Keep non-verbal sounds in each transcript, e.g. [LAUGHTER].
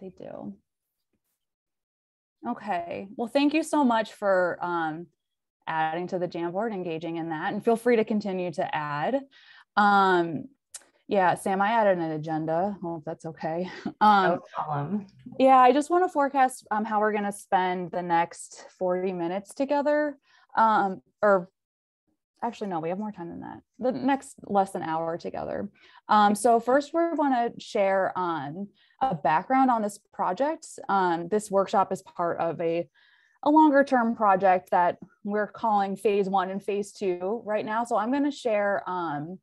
they do. Okay, well, thank you so much for um, adding to the Jamboard, engaging in that, and feel free to continue to add. Um, yeah, Sam, I added an agenda. Well, if that's okay. [LAUGHS] Um, no yeah, I just want to forecast um, how we're going to spend the next 40 minutes together. Um, or actually, no, we have more time than that. The next less than hour together. Um, so first, we want to share on a background on this project. Um, this workshop is part of a a longer term project that we're calling phase one and phase two right now. So I'm going to share um,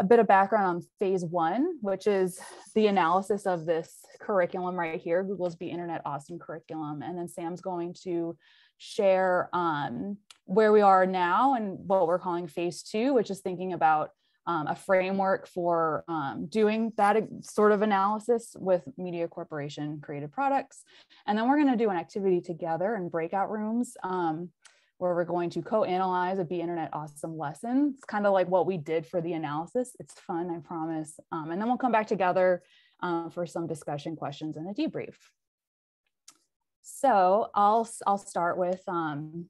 a bit of background on phase one, which is the analysis of this curriculum right here, Google's Be Internet Awesome curriculum. And then Sam's going to share um, where we are now and what we're calling phase two, which is thinking about um, a framework for um, doing that sort of analysis with media corporation created products. And then we're going to do an activity together in breakout rooms um, where we're going to co-analyze a Be Internet Awesome lesson. It's kind of like what we did for the analysis. It's fun, I promise. Um, and then we'll come back together um, for some discussion questions and a debrief. So I'll, I'll start with um,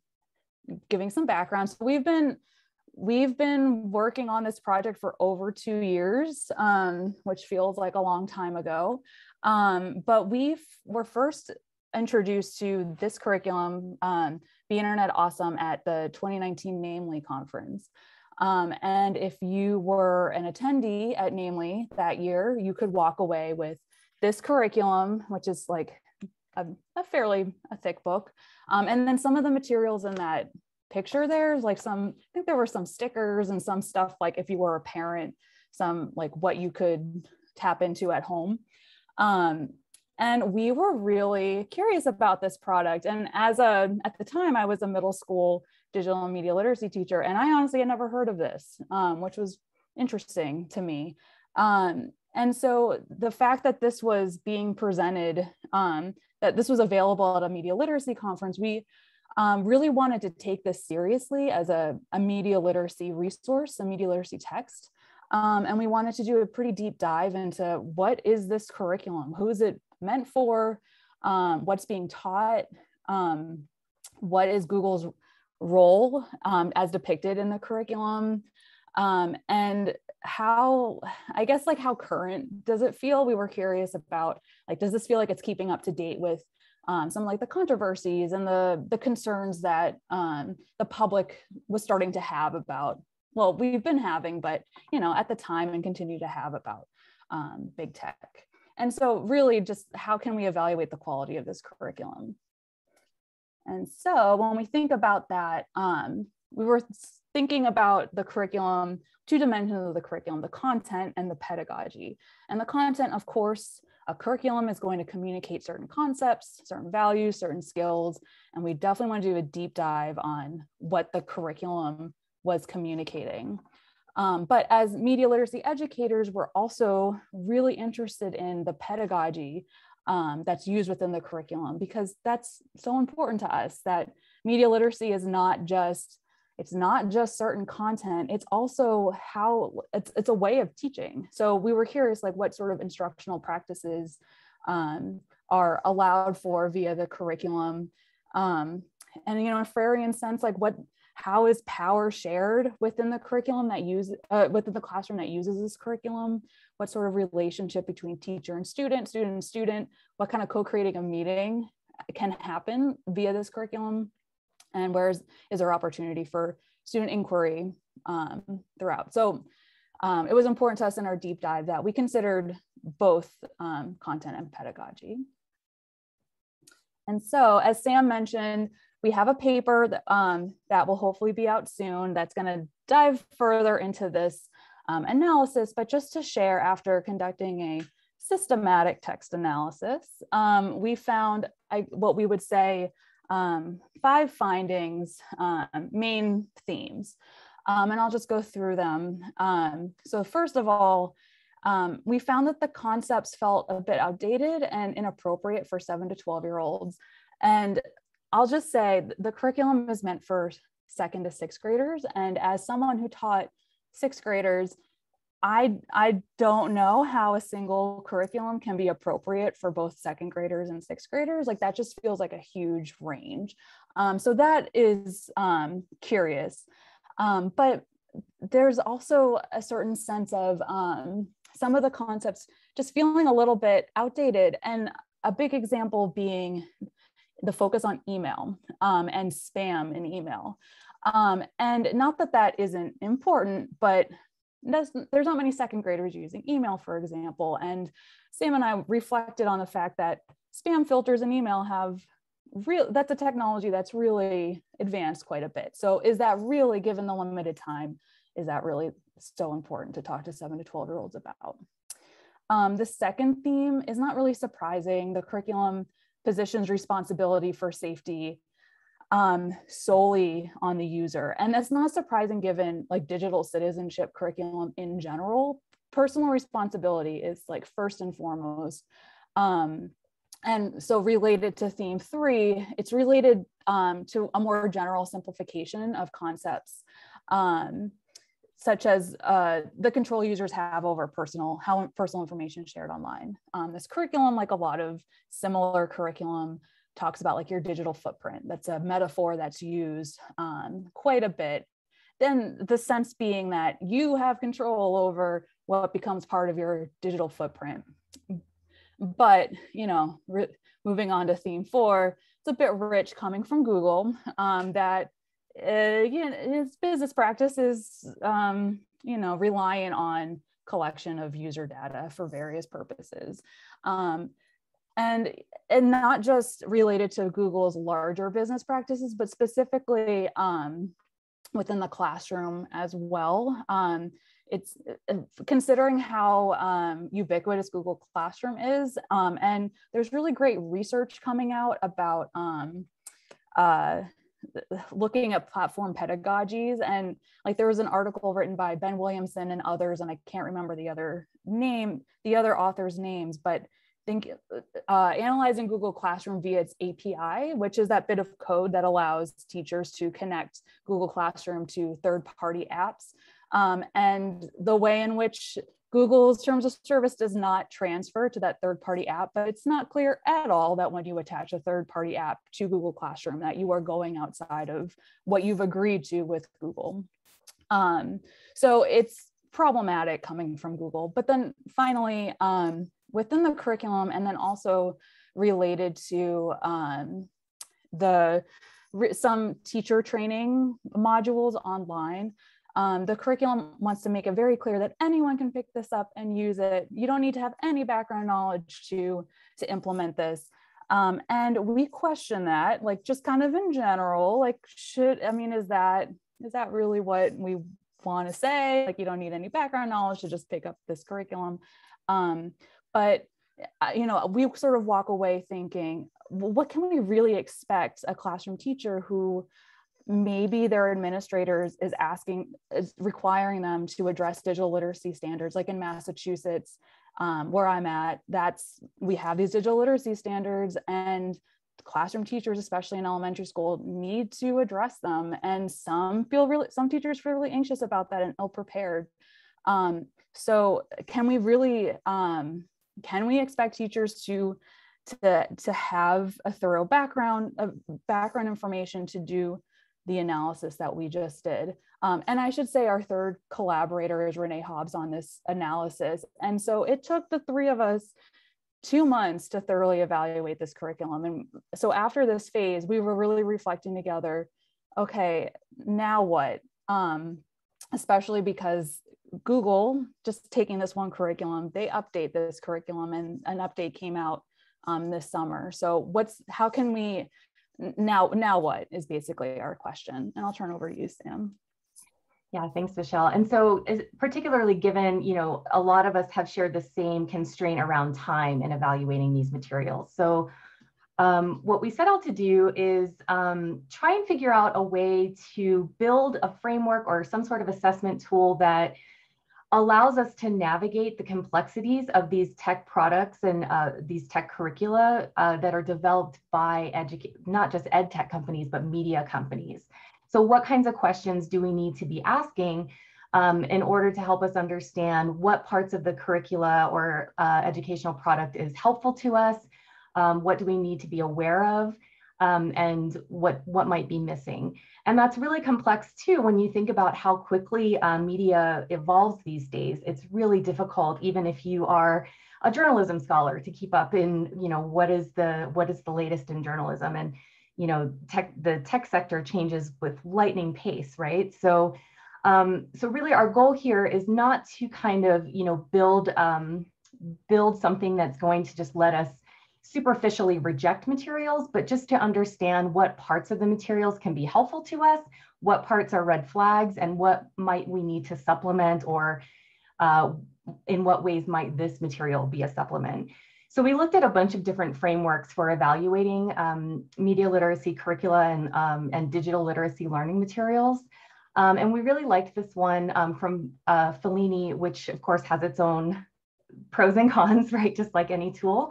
giving some background. So we've been we've been working on this project for over two years, um, which feels like a long time ago. Um, but we were first introduced to this curriculum um, be Internet Awesome at the 2019 NAMLE conference. Um, and if you were an attendee at NAMLE that year, you could walk away with this curriculum, which is like a, a fairly a thick book. Um, and then some of the materials in that picture there, like some, I think there were some stickers and some stuff like if you were a parent, some like what you could tap into at home. Um, and we were really curious about this product and as a at the time i was a middle school digital media literacy teacher and i honestly had never heard of this um, which was interesting to me um, and so the fact that this was being presented um, that this was available at a media literacy conference we um, really wanted to take this seriously as a, a media literacy resource a media literacy text. Um, and we wanted to do a pretty deep dive into what is this curriculum? Who is it meant for, um, what's being taught, um, what is Google's role um, as depicted in the curriculum, um, and how, I guess, like how current does it feel? We were curious about, like, does this feel like it's keeping up to date with um, some like the controversies and the the concerns that um, the public was starting to have about well we've been having but you know at the time and continue to have about um, big tech and so really just how can we evaluate the quality of this curriculum? And so when we think about that, um, we were thinking about the curriculum, two dimensions of the curriculum, the content and the pedagogy. And the content, of course, a curriculum is going to communicate certain concepts, certain values, certain skills. And we definitely want to do a deep dive on what the curriculum was communicating. Um, but as media literacy educators, we're also really interested in the pedagogy um, that's used within the curriculum because that's so important to us that media literacy is not just it's not just certain content it's also how it's, it's a way of teaching. So we were curious like what sort of instructional practices um, are allowed for via the curriculum. Um, and you know in a Freirean sense like what how is power shared within the curriculum that use uh, within the classroom that uses this curriculum? What sort of relationship between teacher and student student and student? What kind of co-creating a meeting can happen via this curriculum and where is, is there opportunity for student inquiry um, throughout? So um, it was important to us in our deep dive that we considered both um, content and pedagogy. And so as sam mentioned we have a paper that, um, that will hopefully be out soon that's going to dive further into this um, analysis, but just to share after conducting a systematic text analysis, um, we found I, what we would say um, five findings, um, main themes. Um, and I'll just go through them. so first of all, um, we found that the concepts felt a bit outdated and inappropriate for seven to 12 year olds. And I'll just say the curriculum is meant for second to sixth graders. And as someone who taught sixth graders, I I don't know how a single curriculum can be appropriate for both second graders and sixth graders. Like that just feels like a huge range. Um, so that is um, curious. Um, but there's also a certain sense of um, some of the concepts just feeling a little bit outdated. And a big example being the focus on email um, and spam in email. Um, and not that that isn't important, but there's, not many second graders using email, for example. And Sam and I reflected on the fact that spam filters in email have real that's a technology that's really advanced quite a bit. So is that really given the limited time, is that really so important to talk to seven to 12 year olds about? Um, the second theme is not really surprising. The curriculum positions responsibility for safety um, solely on the user. And that's not surprising given like digital citizenship curriculum in general. Personal responsibility is like first and foremost. Um, and so related to theme three, it's related um, to a more general simplification of concepts. Um, such as uh, the control users have over personal, how personal information shared online. Um, this curriculum, like a lot of similar curriculum, talks about like your digital footprint. That's a metaphor that's used um, quite a bit. Then the sense being that you have control over what becomes part of your digital footprint. But, you know, moving on to theme four, it's a bit rich coming from Google um, that uh, you know, his business practice is, um, you know, reliant on collection of user data for various purposes. Um, and, and not just related to Google's larger business practices, but specifically um, within the classroom as well. Um, it's uh, considering how um, ubiquitous Google Classroom is, um, and there's really great research coming out about um, uh, looking at platform pedagogies and like there was an article written by ben williamson and others and i can't remember the other name the other authors names but think uh, analyzing google classroom via its api which is that bit of code that allows teachers to connect google classroom to third party apps um, and the way in which Google's terms of service does not transfer to that third party app, but it's not clear at all that when you attach a third party app to Google Classroom that you are going outside of what you've agreed to with Google. Um, so it's problematic coming from Google. But then finally, um, within the curriculum and then also related to um, the some teacher training modules online, um, the curriculum wants to make it very clear that anyone can pick this up and use it. You don't need to have any background knowledge to, to implement this. Um, and we question that, like just kind of in general, like should, I mean, is that, is that really what we want to say? Like you don't need any background knowledge to just pick up this curriculum. Um, but uh, you know, we sort of walk away thinking, well, what can we really expect a classroom teacher who maybe their administrators is asking is requiring them to address digital literacy standards? Like in massachusetts um, where i'm at that's we have these digital literacy standards and classroom teachers especially in elementary school need to address them. And some feel really some teachers feel really anxious about that and ill prepared. Um, so can we really um, can we expect teachers to to to have a thorough background of background information to do the analysis that we just did. Um, and I should say our third collaborator is Renee Hobbs on this analysis. And so it took the three of us two months to thoroughly evaluate this curriculum. And so after this phase, we were really reflecting together, okay, now what? Um, especially because Google, just taking this one curriculum, they update this curriculum and an update came out um, this summer. So what's, how can we now now what is basically our question. And i'll turn over to you sam. Yeah thanks michelle. And so particularly given you know a lot of us have shared the same constraint around time in evaluating these materials. So um, what we set out to do is um, try and figure out a way to build a framework or some sort of assessment tool that allows us to navigate the complexities of these tech products and uh, these tech curricula uh, that are developed by not just ed tech companies, but media companies. So what kinds of questions do we need to be asking um, in order to help us understand what parts of the curricula or uh, educational product is helpful to us, um, what do we need to be aware of, um, and what, what might be missing. And that's really complex too when you think about how quickly uh, media evolves these days. It's really difficult, even if you are a journalism scholar, to keep up in you know what is the what is the latest in journalism and you know tech the tech sector changes with lightning pace, right? So um, so really our goal here is not to kind of you know build um, build something that's going to just let us superficially reject materials, but just to understand what parts of the materials can be helpful to us, what parts are red flags, and what might we need to supplement or uh, in what ways might this material be a supplement. So we looked at a bunch of different frameworks for evaluating um, media literacy curricula and, um, and digital literacy learning materials. Um, and we really liked this one um, from uh, Felini, which of course has its own pros and [LAUGHS] cons, right? Just like any tool.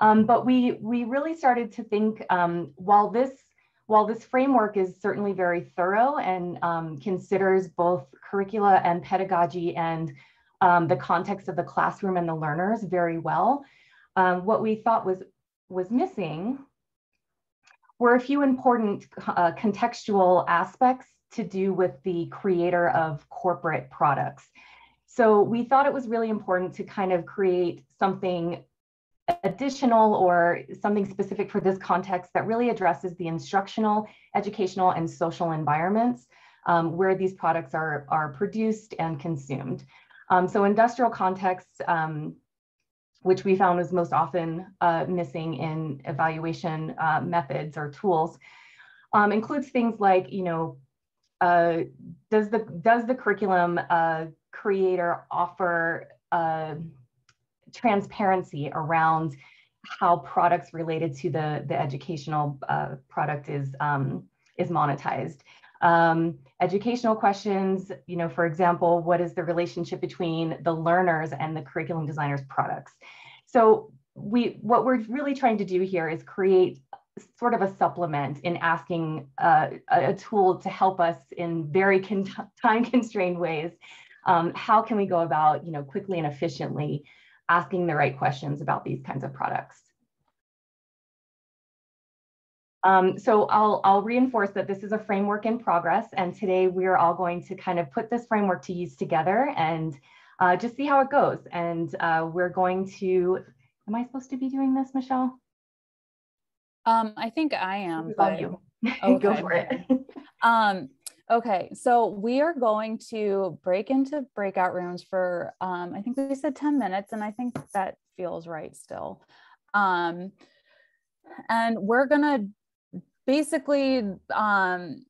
Um, but we, we really started to think um, while this while this framework is certainly very thorough and um, considers both curricula and pedagogy and um, the context of the classroom and the learners very well, um, what we thought was, was missing were a few important uh, contextual aspects to do with the creator of corporate products. So we thought it was really important to kind of create something additional or something specific for this context that really addresses the instructional, educational, and social environments um, where these products are, are produced and consumed. Um, so industrial contexts, um, which we found was most often uh, missing in evaluation uh, methods or tools, um, includes things like, you know, uh, does the does the curriculum uh, creator offer uh, transparency around how products related to the, the educational uh, product is, um, is monetized. Um, educational questions, you know, for example, what is the relationship between the learners and the curriculum designers products? So we, what we're really trying to do here is create sort of a supplement in asking uh, a, tool to help us in very con time constrained ways. Um, how can we go about, you know, quickly and efficiently asking the right questions about these kinds of products. Um, so I'll, I'll reinforce that this is a framework in progress and today we're all going to kind of put this framework to use together and uh, just see how it goes. And uh, we're going to, am I supposed to be doing this, Michelle? Um, I think I am, but you. Okay. [LAUGHS] go for it. um, Okay, so we are going to break into breakout rooms for, um, I think we said 10 minutes, and I think that feels right still. Um, and we're going to basically um,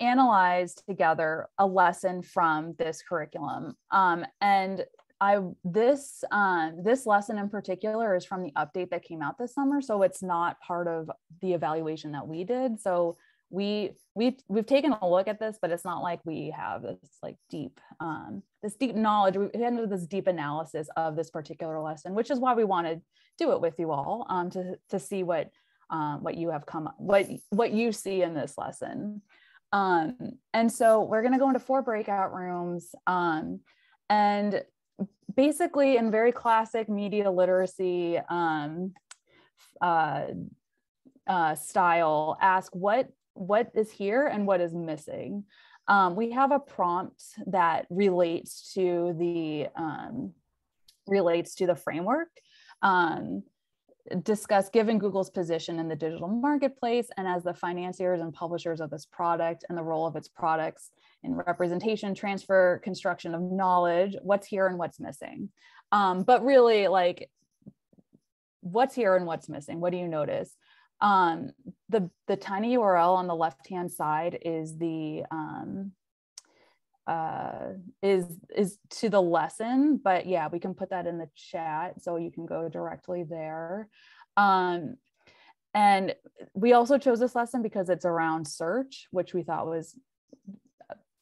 analyze together a lesson from this curriculum. Um, and I this um, this lesson in particular is from the update that came out this summer, so it's not part of the evaluation that we did. So we we've we've taken a look at this but it's not like we have this like deep um this deep knowledge. We had this deep analysis of this particular lesson which is why we want to do it with you all um to to see what um what you have come what what you see in this lesson. Um and so we're going to go into four breakout rooms um and basically in very classic media literacy um uh uh, style ask what what is here and what is missing. Um, we have a prompt that relates to the um, relates to the framework. Um, discuss given Google's position in the digital marketplace and as the financiers and publishers of this product and the role of its products in representation, transfer, construction of knowledge, what's here and what's missing. Um, but really like what's here and what's missing, what do you notice? Um, the, the tiny URL on the left-hand side is the, um, uh, is, is to the lesson, but yeah, we can put that in the chat so you can go directly there. Um, and we also chose this lesson because it's around search, which we thought was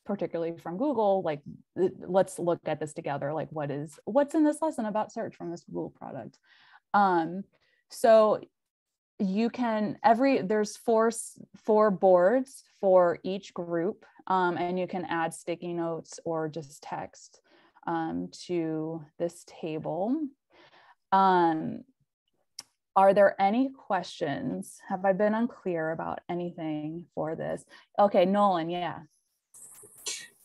particularly from Google, like let's look at this together. Like what is, what's in this lesson about search from this Google product? Um, so you can every there's four four boards for each group um, and you can add sticky notes or just text um, to this table. Um, are there any questions? Have i been unclear about anything for this? Okay nolan yeah.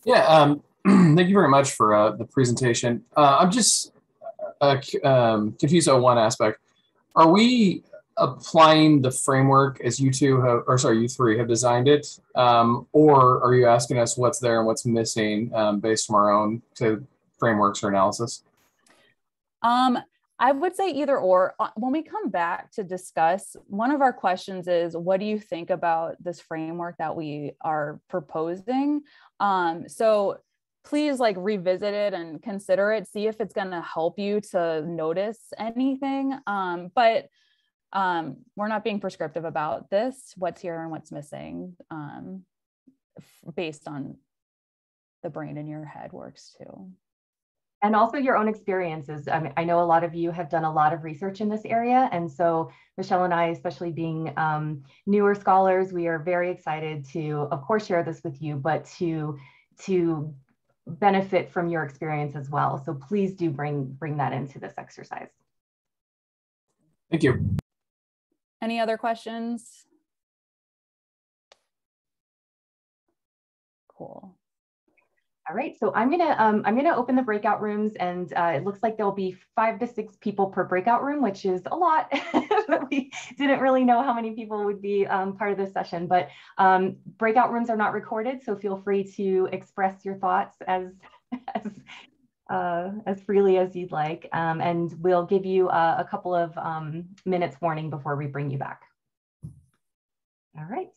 Yeah um, [CLEARS THROAT] thank you very much for uh, the presentation. Uh, i'm just uh, um, confused on one aspect. Are we applying the framework as you two have, or sorry, you three have designed it, um, or are you asking us what's there and what's missing um, based from our own to frameworks or analysis? Um, I would say either or. Uh, when we come back to discuss, one of our questions is, what do you think about this framework that we are proposing? Um, so please like revisit it and consider it, see if it's going to help you to notice anything. Um, but um, we're not being prescriptive about this, what's here and what's missing, um, f- based on the brain in your head works too. And also your own experiences. I, mean, I know a lot of you have done a lot of research in this area. And so Michelle and I, especially being um, newer scholars, we are very excited to, of course, share this with you, but to, to benefit from your experience as well. So please do bring, bring that into this exercise. Thank you. Any other questions? Cool. All right, so I'm gonna um, I'm gonna open the breakout rooms, and uh, it looks like there'll be five to six people per breakout room, which is a lot. [LAUGHS] we didn't really know how many people would be um, part of this session, but um, breakout rooms are not recorded, so feel free to express your thoughts as [LAUGHS] as uh, as freely as you'd like. Um, and we'll give you a, a couple of um, minutes warning before we bring you back. All right.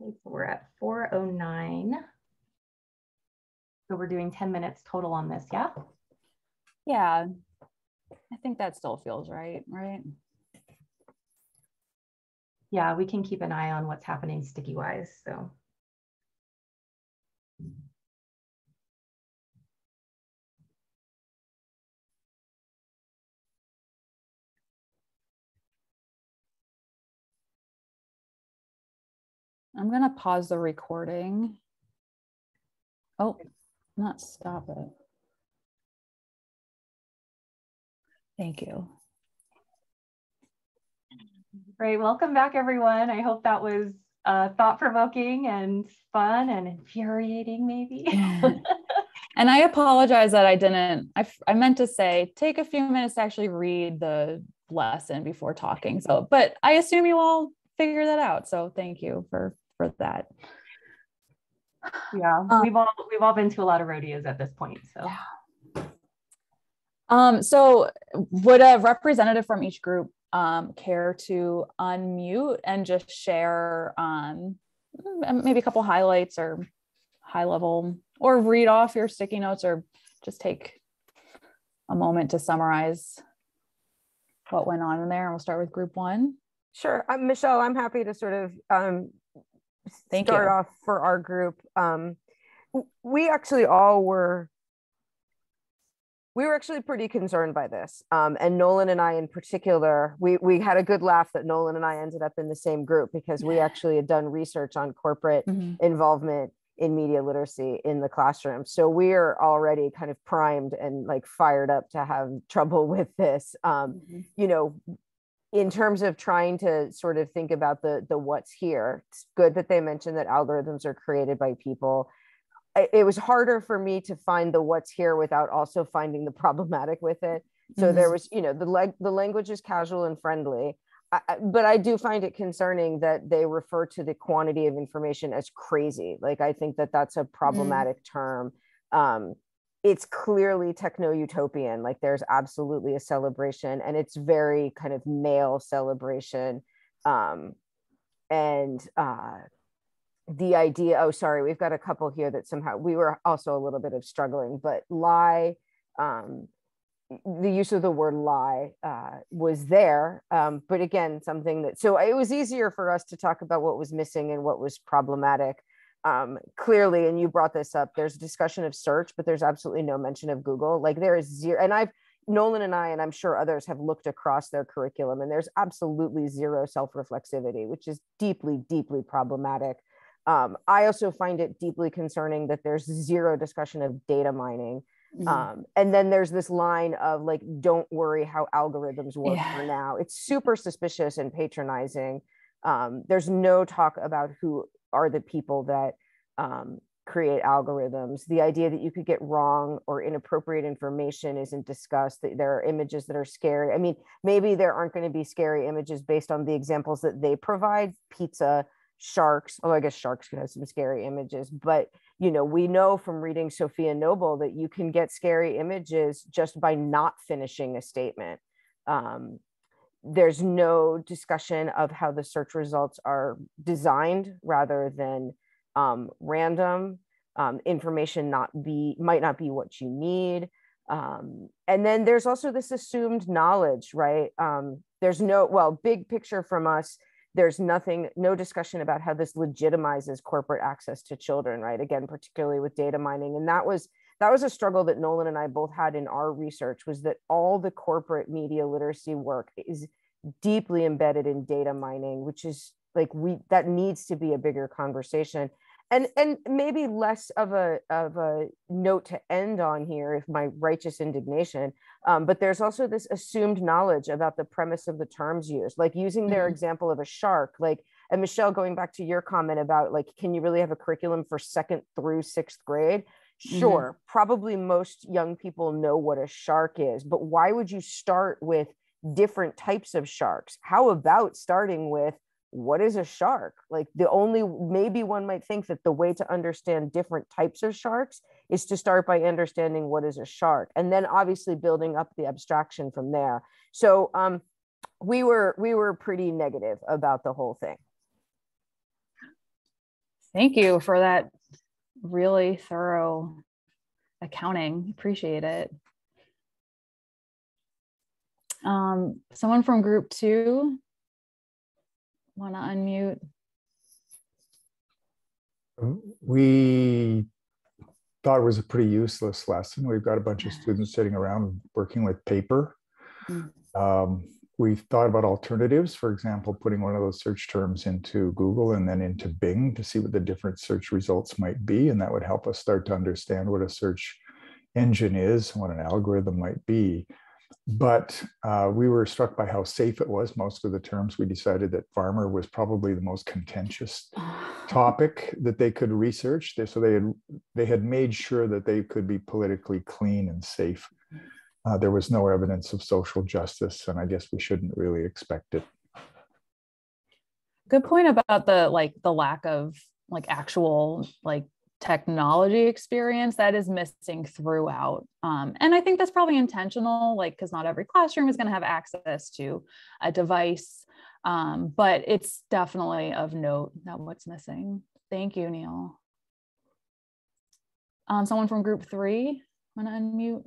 Okay, so we're at 409. So we're doing 10 minutes total on this, yeah? Yeah, I think that still feels right, right? Yeah, we can keep an eye on what's happening sticky wise, so. I'm going to pause the recording. Oh, not stop it. Thank you. Great. Welcome back, everyone. I hope that was uh, thought provoking and fun and infuriating, maybe. [LAUGHS] and I apologize that I didn't, I, I meant to say, take a few minutes to actually read the lesson before talking. So, but I assume you all figure that out. So thank you for for that. Yeah, um, we've all we've all been to a lot of rodeos at this point. So yeah. Um, so would a representative from each group um, care to unmute and just share um, maybe a couple highlights or high level or read off your sticky notes or just take a moment to summarize what went on in there and we'll start with group one Sure. Uh, Michelle, I'm happy to sort of um, Thank start you. off for our group. Um, we actually all were we were actually pretty concerned by this. Um, and Nolan and I in particular, we we had a good laugh that Nolan and I ended up in the same group because we actually had done research on corporate mm-hmm. involvement in media literacy in the classroom. So we are already kind of primed and like fired up to have trouble [LAUGHS] with this. Um, mm-hmm. You know, in terms of trying to sort of think about the the what's here it's good that they mentioned that algorithms are created by people it was harder for me to find the what's here without also finding the [LAUGHS] problematic with it so mm-hmm. there was you know the leg the language is casual and friendly I, but i do find it concerning that they refer to the quantity of information as crazy like i think that that's a mm. problematic mm. term um, it's clearly techno utopian like there's absolutely a celebration and it's very kind of male celebration um, and uh, the idea oh sorry we've got a couple here that somehow we were also a little bit of struggling but lie um, the use of the word lie uh, was there um, but again something that so it was easier for us to talk about what was missing and what was problematic um, clearly and you brought this up there's discussion of search but there's absolutely no mention of google like there is zero and i've nolan and i and i'm sure others have looked across their curriculum and there's absolutely zero self-reflexivity which is deeply deeply problematic um, i also find it deeply concerning that there's zero discussion of data mining Mm-hmm. Um, and then there's this line of like, don't worry how algorithms work yeah. for now. It's super suspicious and patronizing. Um, there's no talk about who are the people that um, create algorithms. The idea that you could get wrong or inappropriate information isn't discussed. That there are images that are scary. I mean, maybe there aren't going to be scary images based on the examples that they provide. Pizza, sharks. Oh, I guess sharks could have some scary images, but you know, we know from reading Safiya Noble that you can get scary images just by not finishing a statement. Um, there's no discussion of how the search results are designed rather than um, random. Um, information not be might not be what you need. Um, and then there's also this assumed knowledge, right? Um, there's no well, big picture from us there's nothing no discussion about how this legitimizes corporate access to children right again particularly with data mining and that was that was a struggle that nolan and i both had in our research was that all the corporate media literacy work is deeply embedded in data mining which is like we that needs to be a bigger conversation. And and maybe less of a of a note to end on here if my righteous indignation um, but there's also this assumed knowledge about the premise of the terms used. Like using their mm-hmm. example of a shark like and michelle going back to your comment about like can you really have a curriculum for second through sixth grade sure mm-hmm. probably most young people know what a shark is but why would you start with different types of sharks how about starting with what is a shark? Like the only, maybe one might think that the way to understand different types of sharks is to start by understanding what is a shark and then obviously building up the abstraction from there. So um, we were, we were pretty negative about the whole thing. Thank you for that really thorough accounting. Appreciate it. Um, someone from group two, want to unmute? We thought it was a pretty useless lesson. We've got a bunch of students sitting around working with paper. Mm. Um, we thought about alternatives, for example, putting one of those search terms into Google and then into Bing to see what the different search results might be. And that would help us start to understand what a search engine is, what an algorithm might be but uh, we were struck by how safe it was. Most of the terms, we decided that farmer was probably the most contentious [SIGHS] topic that they could research. So they had they had made sure that they could be politically clean and safe. Uh, there was no evidence of social justice, and I guess we shouldn't really expect it. Good point about the like the lack of like actual like technology experience that is missing throughout. Um, and I think that's probably intentional, like, because not every classroom is going to have access to a device. Um, but it's definitely of note that what's missing. Thank you, Neil. Um, someone from group three, want to unmute?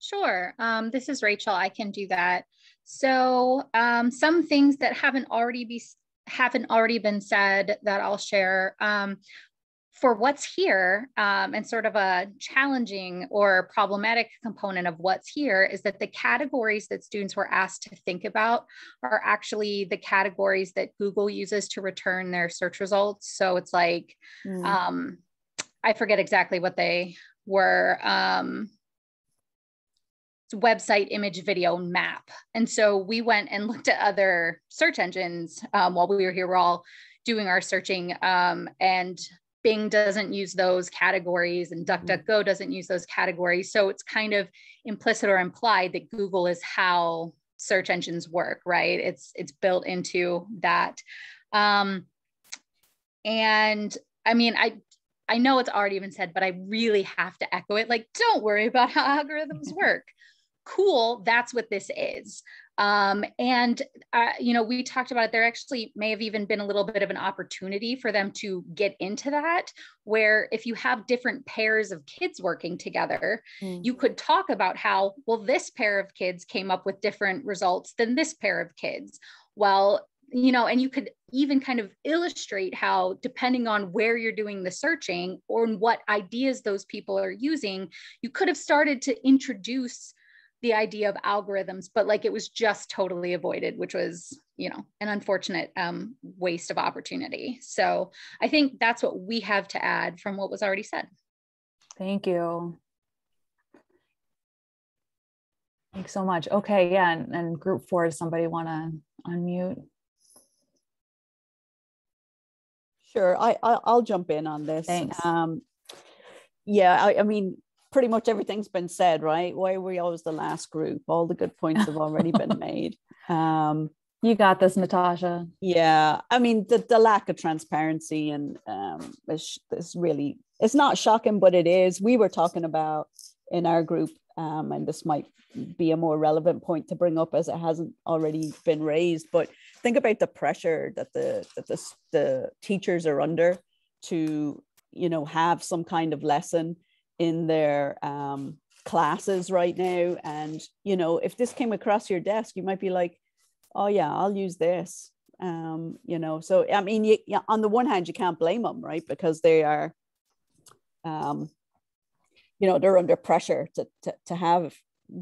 Sure. Um, this is Rachel. I can do that. So um, some things that haven't already be haven't already been said that I'll share. Um, for what's here um, and sort of a challenging or problematic component of what's here is that the categories that students were asked to think about are actually the categories that Google uses to return their search results. So it's like, mm. um, I forget exactly what they were. Um, website image video map and so we went and looked at other search engines um, while we were here we're all doing our searching um, and bing doesn't use those categories and mm-hmm. duckduckgo doesn't use those categories so it's kind of implicit or implied that google is how search engines work right it's it's built into that um, and i mean i I know it's already been said, but I really have to echo it. Like, don't worry about how algorithms [LAUGHS] work. Cool, that's what this is. Um, and, uh, you know, we talked about it. There actually may have even been a little bit of an opportunity for them to get into that, where if you have different pairs of kids working together, mm. you could talk about how, well, this pair of kids came up with different results than this pair of kids. Well, you know, and you could even kind of illustrate how, depending on where you're doing the searching or what ideas those people are using, you could have started to introduce the idea of algorithms, but like it was just totally avoided, which was, you know, an unfortunate um, waste of opportunity. So I think that's what we have to add from what was already said. Thank you. Thanks so much. Okay, yeah, and, and group four, does somebody want to unmute? Sure, I, I will jump in on this. Thanks. Um, yeah, I, I mean, pretty much everything's been said, right? Why were we always the last group? All the good points have already been [LAUGHS] made. Um, you got this, Natasha. Yeah, I mean the, the lack of transparency and um, is, is really it's not shocking, but it is. We were talking about in our group, um, and this might be a more relevant point to bring up as it hasn't already been raised. But think about the pressure that the that the, the teachers are under to you know have some kind of lesson in their um, classes right now. And, you know, if this came across your desk, you might be like, oh, yeah, I'll use this. Um, you know, so I mean, you, you, on the one hand, you can't blame them, right? Because they are, um, you know, they're under pressure to, to, to have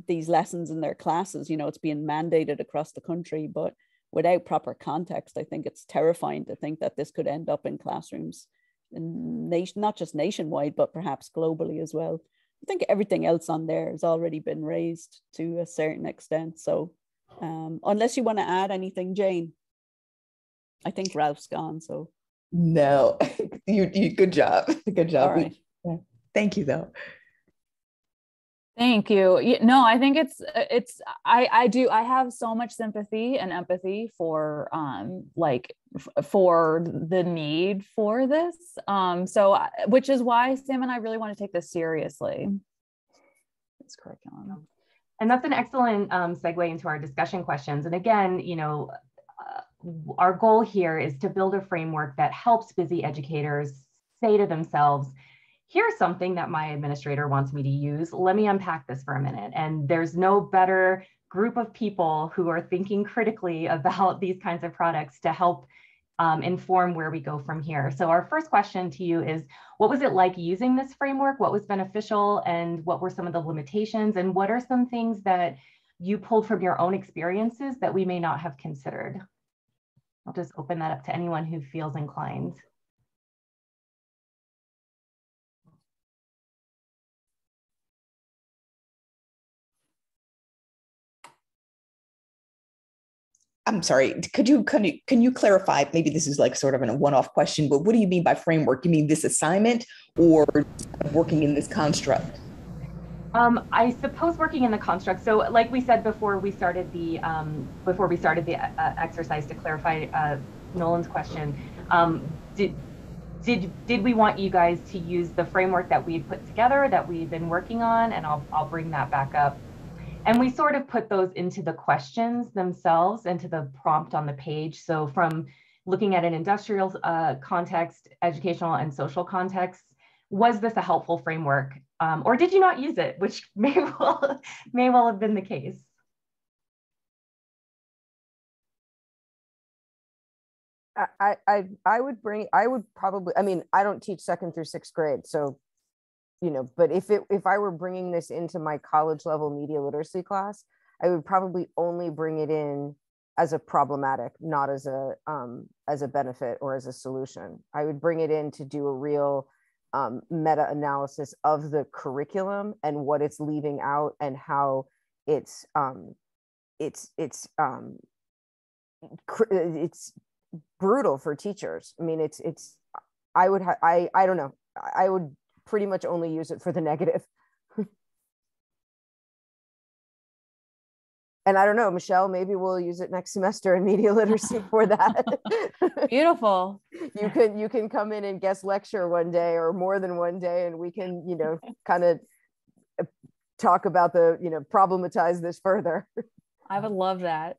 these lessons in their classes. You know, it's being mandated across the country, but without proper context, I think it's terrifying to think that this could end up in classrooms nation, not just nationwide, but perhaps globally as well. I think everything else on there has already been raised to a certain extent. So, um, unless you want to add anything, Jane, I think Ralph's gone. So, no, [LAUGHS] you, you good job, [LAUGHS] good job. Right. Thank you, though. Thank you. No, I think it's uh, it's I I do I have so much sympathy and empathy for um like f- for the need for this. Um so uh, which is why Sam and I really want to take this seriously. This curriculum. And that's an excellent um, segue into our discussion questions. And again, you know, uh, our goal here is to build a framework that helps busy educators say to themselves, here's something that my administrator wants me to use. Let me unpack this for a minute. And there's no better group of people who are thinking critically [LAUGHS] about these kinds of products to help um, inform where we go from here. So our first question to you is, what was it like using this framework? What was beneficial and what were some of the limitations? And what are some things that you pulled from your own experiences that we may not have considered? I'll just open that up to anyone who feels inclined. I'm sorry. Could you can you can you clarify? Maybe this is like sort of a one-off question, but what do you mean by framework? You mean this assignment or working in this construct? Um, I suppose working in the construct. So, like we said before, we started the um, before we started the uh, exercise to clarify uh, Nolan's question. Um, did did did we want you guys to use the framework that we put together that we've been working on? And I'll I'll bring that back up. And we sort of put those into the questions themselves, into the prompt on the page. So from looking at an industrial uh, context, educational and social context, was this a helpful framework? Um, or did you not use it, [LAUGHS] which may well, may well have been the case. I, I I would bring I would probably I mean I don't teach second through sixth grade so you know but if it if i were bringing this into my college level media literacy class i would probably only bring it in as a problematic not as a um, as a benefit or as a solution. I would bring it in to do a real um, meta analysis of the curriculum and what it's leaving out and how it's um, it's it's um, it's brutal for teachers. I mean it's it's i would ha- i i don't know. I would pretty much only use it for the negative. [LAUGHS] and I don't know, Michelle, maybe we'll use it next semester in media literacy for that. [LAUGHS] Beautiful. you can you can come in and guest lecture one day or more than one day, and we can you know kind of uh, talk about the you know problematize this further. I would love that.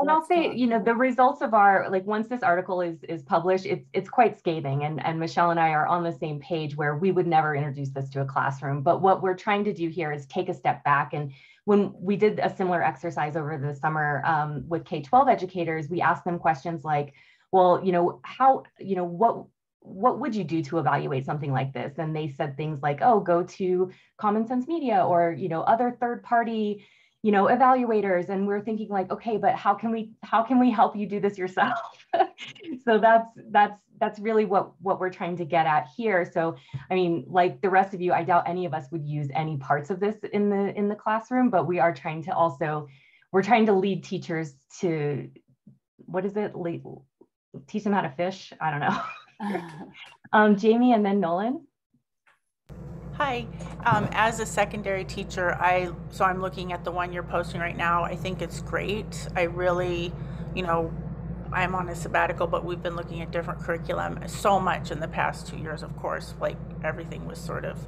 And I'll say, you know, the results of our like once this article is is published, it's it's quite scathing. And and Michelle and I are on the same page where we would never introduce this to a classroom. But what we're trying to do here is take a step back and when we did a similar exercise over the summer um, with K-12 educators, we asked them questions like, well, you know, how, you know, what what would you do to evaluate something like this? And they said things like, oh, go to Common Sense Media or, you know, other third party, you know, evaluators. And we're thinking like, okay, but how can we, how can we help you do this yourself? [LAUGHS] so that's, that's that's really what what we're trying to get at here so i mean like the rest of you i doubt any of us would use any parts of this in the in the classroom but we are trying to also we're trying to lead teachers to what is it lead, teach them how to fish i don't know [LAUGHS] [LAUGHS] um, jamie and then nolan Hi, um, as a secondary teacher, I so I'm looking at the one you're posting right now. I think it's great. I really, you know, I'm on a sabbatical, but we've been looking at different curriculum so much in the past two years, of course. Like everything was sort of,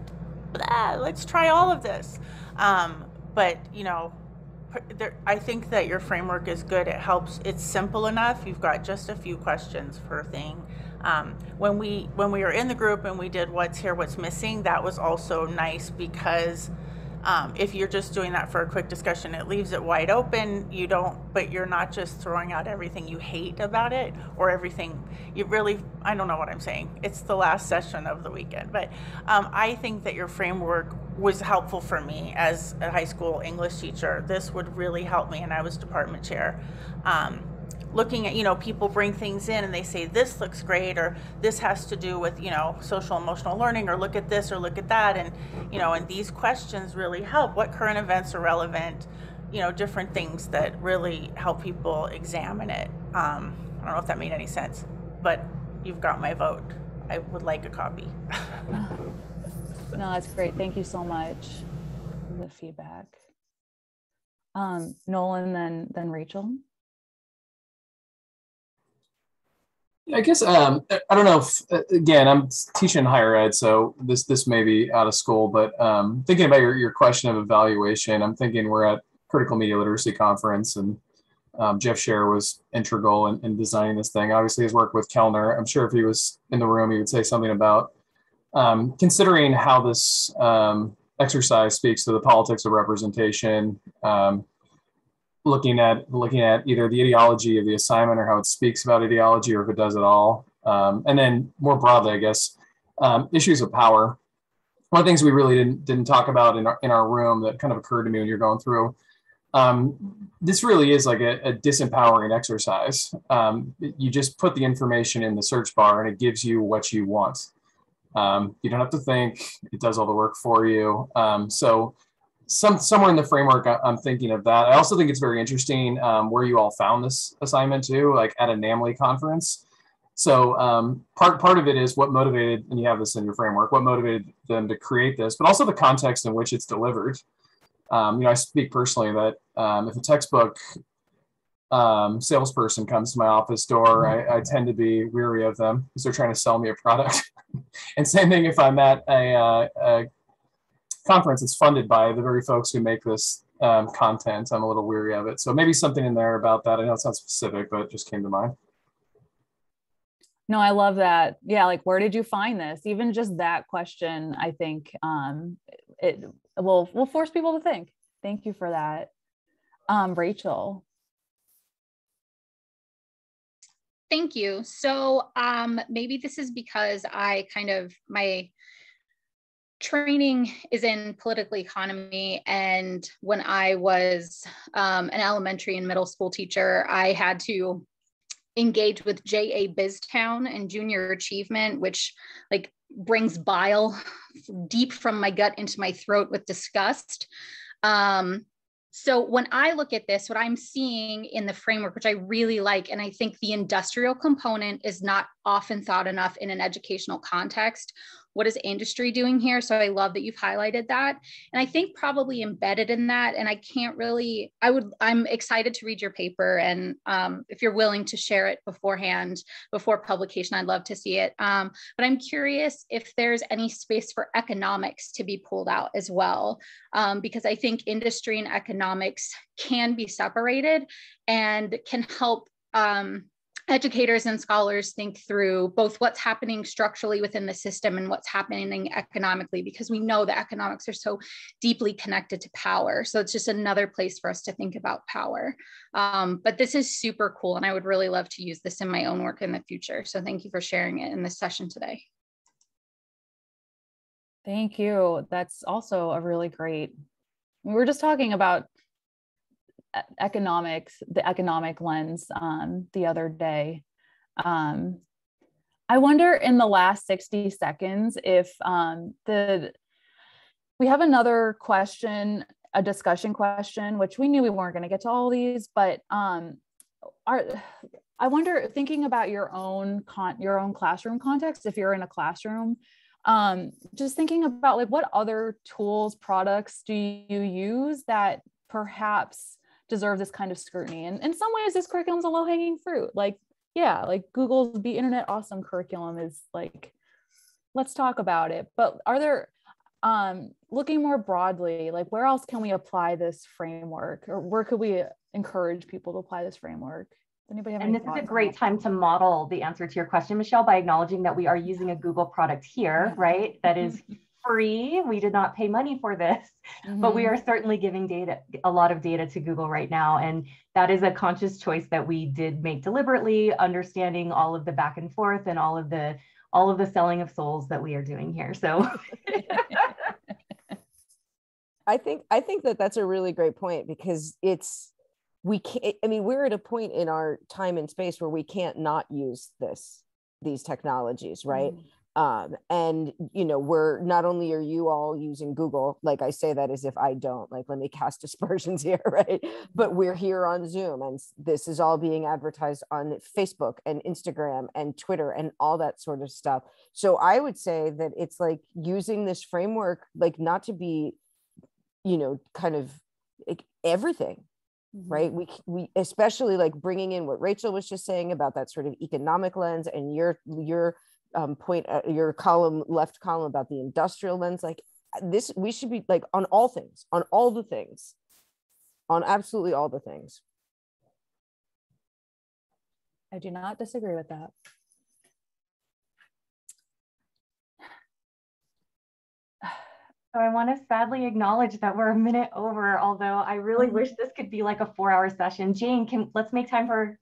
blah, let's try all of this. Um, but, you know, there, I think that your framework is good. It helps. It's simple enough. You've got just a few questions per thing. Um, when we when we were in the group and we did what's here, what's missing, that was also nice because um, if you're just doing that for a quick discussion, it leaves it wide open. You don't, but you're not just throwing out everything you hate about it or everything you really, I don't know what I'm saying. It's the last session of the weekend. But um, I think that your framework was helpful for me as a high school English teacher. This would really help me, and I was department chair. Um, looking at you know people bring things in and they say this looks great or this has to do with you know social emotional learning or look at this or look at that and you know and these questions really help. What current events are relevant you know different things that really help people examine it. Um, i don't know if that made any sense but you've got my vote. I would like a copy. [LAUGHS] No that's great. Thank you so much for the feedback. Um, nolan then then rachel I guess um, I don't know. If, uh, again, I'm teaching higher ed, so this this may be out of school. But um, thinking about your, your question of evaluation, I'm thinking we're at Critical Media Literacy Conference, and um, Jeff Share was integral in, in, designing this thing. Obviously, his work with Kellner. I'm sure if he was in the room, he would say something about um, considering how this um, exercise speaks to the politics of representation. Um, looking at looking at either the ideology of the assignment or how it speaks about ideology or if it does at all. Um, and then more broadly, I guess, um, issues of power. One of the things we really didn't didn't talk about in our in our room that kind of occurred to me when you're going through. Um, this really is like a, a disempowering exercise. Um, you just put the information in the search bar and it gives you what you want. Um, you don't have to think; it does all the work for you. Um, so some somewhere in the framework I, am thinking of that. I also think it's very interesting um, where you all found this assignment too like at a NAMLE conference. So um, part part of it is what motivated and you have this in your framework what motivated them to create this but also the context in which it's delivered. Um, you know i speak personally that um, if a textbook um, salesperson comes to my office door I, I tend to be weary of them because they're trying to sell me a product. [LAUGHS] And same thing if i'm at a, uh, a conference is funded by the very folks who make this um, content. I'm a little weary of it. So maybe something in there about that. I know it's not specific, but it just came to mind. No, I love that. Yeah, like where did you find this? Even just that question, I think um, it will will force people to think. Thank you for that, um, Rachel. Thank you. So um, maybe this is because I kind of my training is in political economy. And when I was um, an elementary and middle school teacher, I had to engage with JA Biztown and junior achievement, which like brings bile deep from my gut into my throat with disgust. Um, so when I look at this, what I'm seeing in the framework, which I really like, and I think the industrial component is not often thought enough in an educational context, what is industry doing here? So I love that you've highlighted that. And I think probably embedded in that, and I can't really, I would, I'm excited to read your paper. And um, if you're willing to share it beforehand, before publication, I'd love to see it. Um, but I'm curious if there's any space for economics to be pulled out as well, um, because I think industry and economics can be separated and can help um, educators and scholars think through both what's happening structurally within the system and what's happening economically, because we know that economics are so deeply connected to power. So it's just another place for us to think about power. Um, but this is super cool, and I would really love to use this in my own work in the future. So thank you for sharing it in this session today. Thank you. That's also a really great. We were just talking about economics, the economic lens um, the other day. Um, I wonder in the last 60 seconds if um, the we have another question, a discussion question, which we knew we weren't going to get to all these, but um, are I wonder thinking about your own con your own classroom context, if you're in a classroom, um, just thinking about like what other tools, products do you use that perhaps deserve this kind of scrutiny. And in some ways, this curriculum is a low hanging fruit. Like, yeah, like Google's Be Internet Awesome curriculum is like, let's talk about it. But are there, um, looking more broadly, like where else can we apply this framework or where could we encourage people to apply this framework? Anybody have and this is a great time to model the answer to your question, Michelle, by acknowledging that we are using a Google product here, right? That is free. We did not pay money for this, mm-hmm. but we mm-hmm. are certainly giving data, a lot of data to Google right now. And that is a conscious choice that we did make deliberately, understanding all of the back and forth and all of the all of the selling of souls that we are doing here. So [LAUGHS] I think I think that that's a really great point because it's we can't I mean we're at a point in our time and space where we can't not use this these technologies, right? Mm um, and you know we're not only are you all using google like i say that as if i don't like let me cast [LAUGHS] aspersions here right? But we're here on zoom and this is all being advertised on facebook and instagram and twitter and all that sort of stuff. So i would say that it's like using this framework like not to be you know kind of like everything mm-hmm. right? We we especially like bringing in what rachel was just saying about that sort of economic lens and your your um, point uh, your column left column about the industrial lens like this we should be like on all things on all the things on absolutely all the things i do not disagree with that [SIGHS] So I want to sadly acknowledge that we're a minute over, although I really wish this could be like a four hour session. Jane, can let's make time for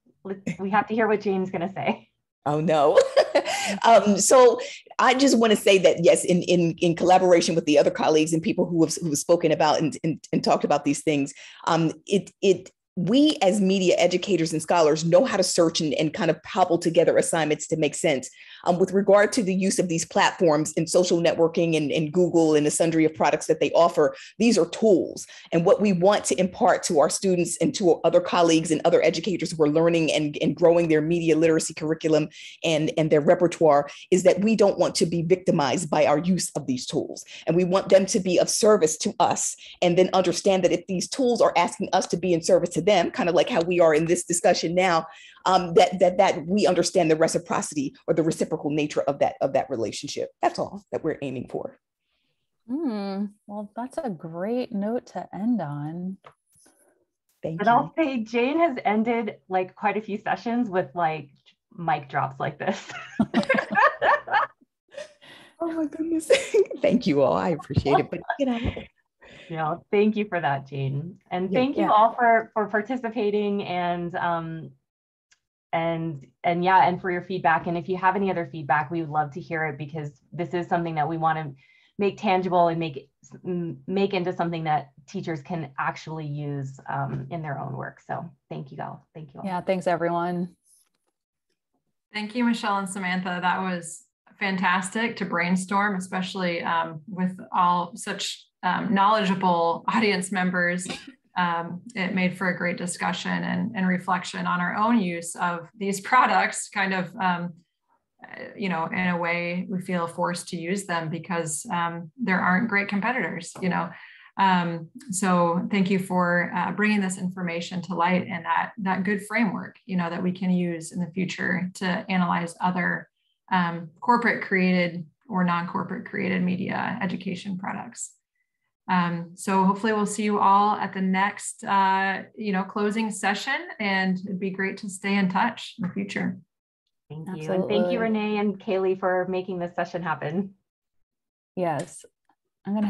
we have to hear what Jane's gonna say. Oh no. [LAUGHS] um, so I just want to say that yes, in in in collaboration with the other colleagues and people who have who have spoken about and, and, and talked about these things, um, it it we as media educators and scholars know how to search and, and kind of cobble together assignments to make sense. Um, with regard to the use of these platforms in social networking and, and Google and the sundry of products that they offer, these are tools. And what we want to impart to our students and to other colleagues and other educators who are learning and, and growing their media literacy curriculum and, and their repertoire is that we don't want to be victimized by our use of these tools. And we want them to be of service to us and then understand that if these tools are asking us to be in service to them, kind of like how we are in this discussion now, um, that that that we understand the reciprocity or the reciprocal nature of that of that relationship. That's all that we're aiming for. Mm, well, that's a great note to end on. Thank but you. I'll say Jane has ended like quite a few sessions with like mic drops like this. [LAUGHS] oh my goodness. [LAUGHS] thank you all. I appreciate it. But you know, you know, thank you for that, Jane. And thank yeah, you all for for participating and um and and yeah, and for your feedback. And if you have any other feedback, we would love to hear it because this is something that we want to make tangible and make make into something that teachers can actually use um, in their own work. So thank you all. Thank you all. Yeah, thanks everyone. Thank you, Michelle and Samantha. That was fantastic to brainstorm, especially um, with all such um, knowledgeable audience members, um, it made for a great discussion and, and, reflection on our own use of these [LAUGHS] products, kind of um, uh, you know, in a way, we feel forced to use them because um, there aren't great competitors, you know. Um, so thank you for uh, bringing this information to light and that that good framework, you know, that we can use in the future to analyze other um, corporate created or non-corporate created media education products. Um, so hopefully we'll see you all at the next, uh, you know, closing session and it'd be great to stay in touch in the future. Thank you. And thank you, Renee and Kaylee for making this session happen. Yes.